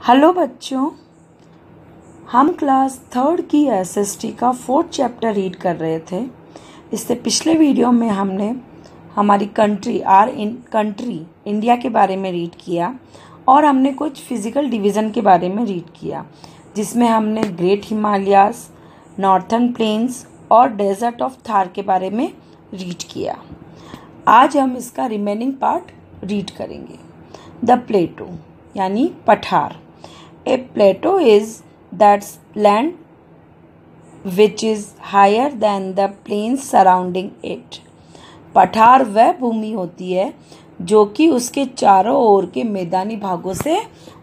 Hello बच्चों, हम class third की एसएसटी का फोर्थ चैप्टर रीड कर रहे थे। इससे पिछले वीडियो में हमने हमारी country, our in, country, India के बारे में रीड किया और हमने कुछ फ़िज़िकल डिवीज़न के बारे में रीड किया, जिसमें हमने ग्रेट हिमालयास, नॉर्थन प्लेन्स और डेजर्ट ऑफ़ थार के बारे में रीड किया। आज हम इसका रिमेनिंग पार्ट रीड करेंगे। द प्लेटो, यानी पठार। A plateau is that land which is higher than the plains surrounding it. पठार वह भूमि होती है जो कि उसके चारों ओर के मैदानी भागों से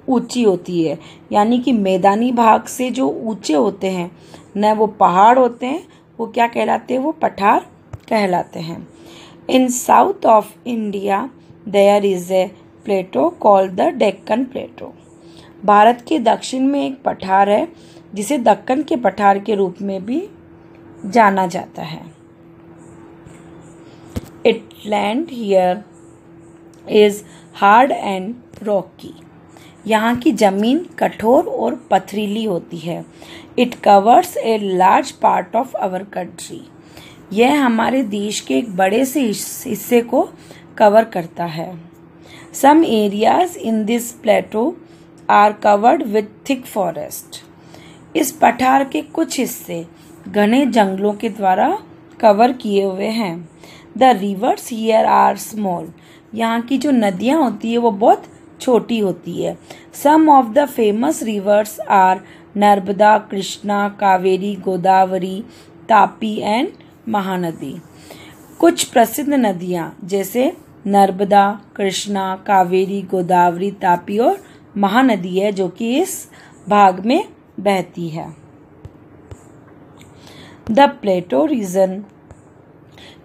ऊँची होती है। यानी कि मैदानी भाग से जो ऊँचे होते हैं, न वो पहाड़ होते हैं, वो क्या कहलाते हैं? वो पठार कहलाते हैं। In south of India there is a plateau called the Deccan plateau Bharat के दक्षिण में एक पठार है, जिसे दक्कन के पठार के रूप में भी जाना जाता है। It land here is hard and rocky यहाँ की ज़मीन कठोर और पथरीली होती है। It covers a large part of our country यह हमारे देश के एक बड़े से हिस्से को कवर करता है। Some areas in this plateau are covered with thick forest. इस पठार के कुछ हिस्से घने जंगलों के द्वारा कवर किए हुए हैं। The rivers here are small. यहाँ की जो नदियाँ होती है, वो बहुत छोटी होती है। Some of the famous rivers are Narmada, Krishna, Kaveri, Godavari, Tapi and Mahanadi. कुछ प्रसिद्ध नदियाँ जैसे नर्मदा, कृष्णा, कावेरी, गोदावरी, तापी और महानदी है जो कि इस भाग में बहती है। The plateau region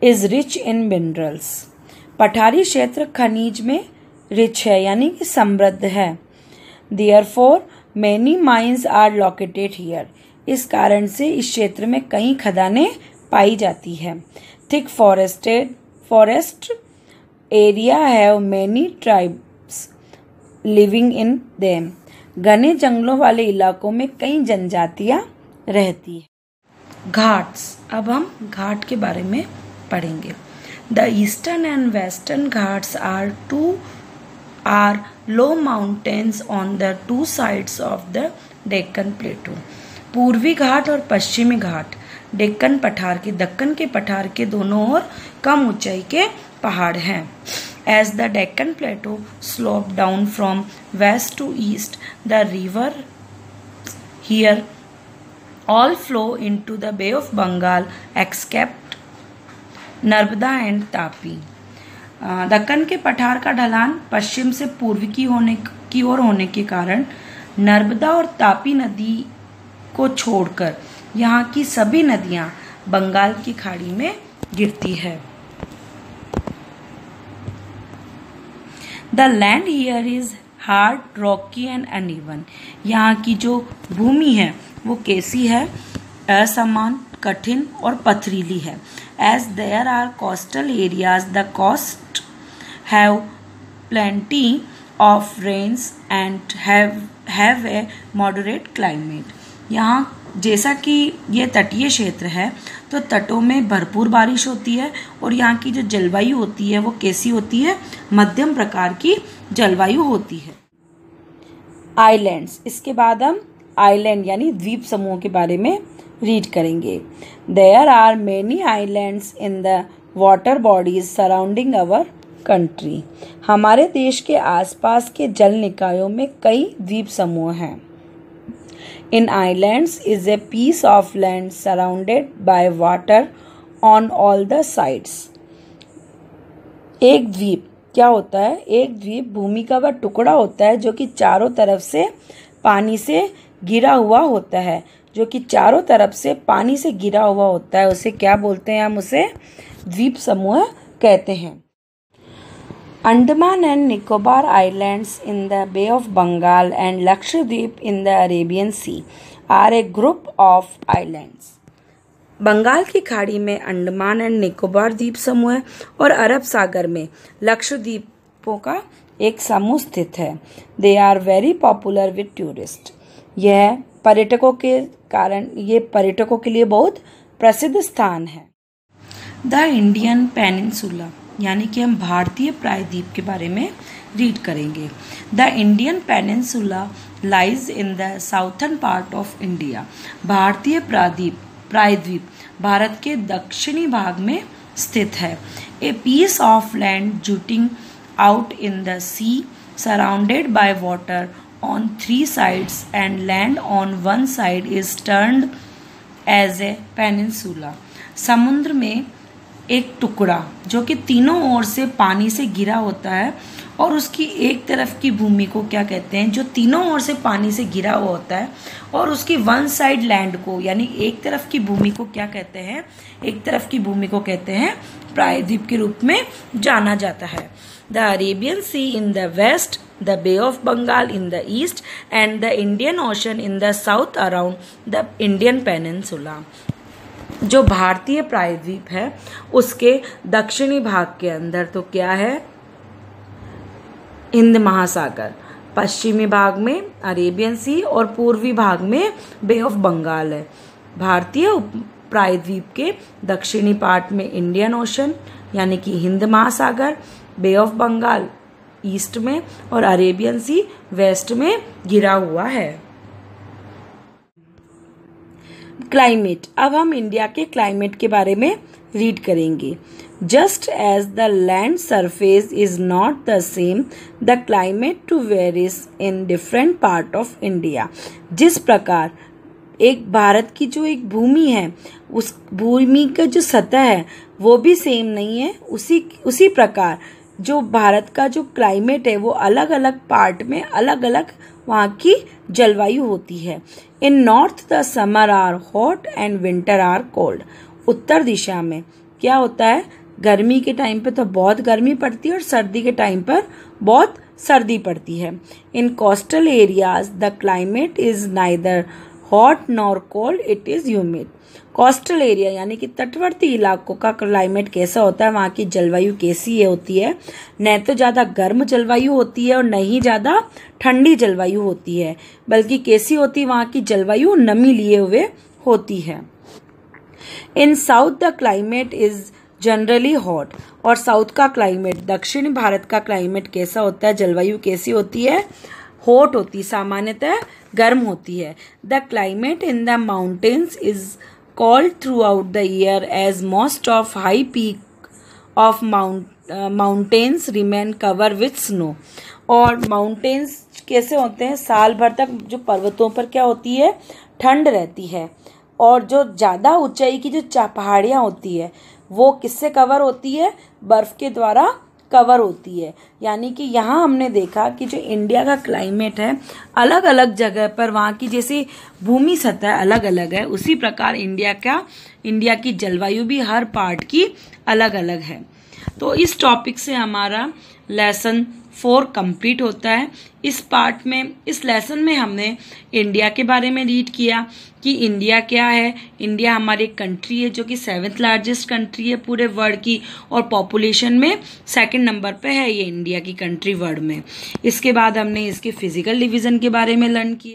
is rich in minerals पठारी क्षेत्र खनिज में रिच है, यानी कि समृद्ध है। There for many mines are located here इस कारण से इस क्षेत्र में कई खदानें पाई जाती है। Thick forested forest area have many tribe living in them घने जंगलों वाले इलाकों में कई जनजातियाँ रहती है। घाट्स। अब हम घाट के बारे में पढ़ेंगे। The eastern and western Ghats are two are low mountains on the two sides of the Deccan plateau पूर्वी घाट और पश्चिमी घाट। डेक्कन पठार के, दक्कन के पठार के दोनों ओर कम ऊंचाई के पहाड़ हैं। As the Deccan Plateau sloped down from west to east, the river here all flow into the Bay of Bengal except Narmada and Tapi Deccan के पठार का ढलान पश्चिम से पूर्व की होने की ओर होने के कारण नर्मदा और तापी नदी को छोड़कर यहाँ की सभी नदियाँ बंगाल की खाड़ी में गिरती है the land here is hard rocky and uneven यहाँ की जो भूमि है, वो कैसी है? असमान, कठिन और पथरीली है। As there are coastal areas the coast have plenty of rains and have a moderate climate यहाँ जैसा कि ये तटीय क्षेत्र है तो तटों में भरपूर बारिश होती है और यहाँ की जो जलवायु होती है वो कैसी होती है? मध्यम प्रकार की जलवायु होती है। आइलैंड्स इसके बाद हम आइलैंड यानी द्वीप समूह के बारे में रीड करेंगे। There are many islands in the water bodies surrounding our country हमारे देश के आसपास के जल निकायों में कई द्वीप समूह हैं। In islands is a piece of land surrounded by water on all the sides. एक द्वीप, क्या होता है? एक द्वीप भूमि का वह टुकड़ा होता है जो कि चारों तरफ़ से पानी से गिरा हुआ होता है। जो कि चारों तरफ़ से पानी से गिरा हुआ होता है, उसे क्या बोलते हैं? हम उसे द्वीप समूह कहते हैं। Andaman and Nicobar Islands in the Bay of Bengal and Lakshadweep in the Arabian Sea are a group of islands. Bengal की खाड़ी में अंडमान एंड निकोबार द्वीप समूह और अरब सागर में लक्षद्वीपों का एक समूह स्थित है। They are very popular with tourist यह पर्यटकों के कारण, ये पर्यटकों के लिए बहुत प्रसिद्ध स्थान है। द इंडियन पेनिनसुला यानी कि हम भारतीय प्रायद्वीप के बारे में रीड करेंगे। The Indian peninsula lies in the southern part of India भारतीय प्रायद्वीप प्रायद्वीप भारत के दक्षिणी भाग में स्थित है। A piece of land jutting out in the sea surrounded by water on three sides and land on one side is turned as a peninsula समुद्र में एक टुकड़ा, जो कि तीनों ओर से पानी से घिरा होता है, और उसकी एक तरफ़ की भूमि को क्या कहते हैं, जो तीनों ओर से पानी से घिरा हुआ होता है, और उसकी वन साइड लैंड को, यानी एक तरफ़ की भूमि को क्या कहते हैं, एक तरफ़ की भूमि को कहते हैं, प्रायद्वीप के रूप में जाना जाता है। The Arabian sea in the west the bay of Bengal in the east and the Indian ocean in the south around the Indian peninsula जो भारतीय प्रायद्वीप है, उसके दक्षिणी भाग के अंदर तो क्या है? हिंद महासागर। पश्चिमी भाग में अरेबियन सी और पूर्वी भाग में बे ऑफ़ बंगाल है। भारतीय प्रायद्वीप के दक्षिणी पार्ट में इंडियन ओशन, यानी कि हिंद महासागर, बे ऑफ़ बंगाल ईस्ट में और अरेबियन सी वेस्ट में घिरा हुआ है। क्लाइमेट। अब हम इंडिया के क्लाइमेट के बारे में रीड करेंगे। Just as the land surface is not the same the climate too varies in different part of India जिस प्रकार एक भारत की जो एक भूमि है, उस भूमि का जो सतह है, वो भी सेम नहीं है। उसी उसी प्रकार जो भारत का जो क्लाइमेट है, वो अलग अलग पार्ट में अलग अलग वहाँ की जलवायु होती है। In north the summer are hot and winter are cold उत्तर दिशा में क्या होता है? गर्मी के टाइम पे तो बहुत गर्मी पड़ती है और सर्दी के टाइम पर बहुत सर्दी पड़ती है। In coastal areas the climate is neither hot nor cold it is humid coastal area यानी कि तटवर्ती इलाकों का क्लाइमेट कैसा होता है, वहाँ की जलवायु कैसी है होती है, न तो ज़्यादा गर्म जलवायु होती है और न ही ज़्यादा ठंडी जलवायु होती है, बल्कि कैसी होती वहाँ की जलवायु नमी लिए हुए होती है। In south the climate is generally hot और साउथ का क्लाइमेट दक्षिण भारत का क्लाइमेट कैसा होता है, जलवायु कैसी होती है हॉट होती सामान्यतः गर्म होती है. The climate in the mountains is cold throughout the year as most of high peak of mount mountains remain cover with snow और माउंटेन्स कैसे होते हैं? साल भर तक जो पर्वतों पर क्या होती है? ठंड रहती है. और जो ज़्यादा ऊंचाई की जो पहाड़ियाँ होती है, वो किससे कवर होती है? बर्फ़ के द्वारा कवर होती है। यानी कि यहाँ हमने देखा कि जो इंडिया का क्लाइमेट है अलग अलग जगह पर वहाँ की जैसे भूमि सतह अलग अलग है, उसी प्रकार इंडिया का इंडिया की जलवायु भी हर पार्ट की अलग अलग है। तो इस टॉपिक से हमारा लेसन फोर कंप्लीट होता है। इस पार्ट में, इस लेसन में हमने इंडिया के बारे में रीड किया कि इंडिया क्या है। इंडिया हमारी कंट्री है जो कि सेवेंथ लार्जेस्ट कंट्री है पूरे वर्ल्ड की और पॉपुलेशन में सेकंड नंबर पे है ये इंडिया की कंट्री वर्ल्ड में। इसके बाद हमने इसके फ़िज़िकल डिवीज़न के बारे में लर्न किया।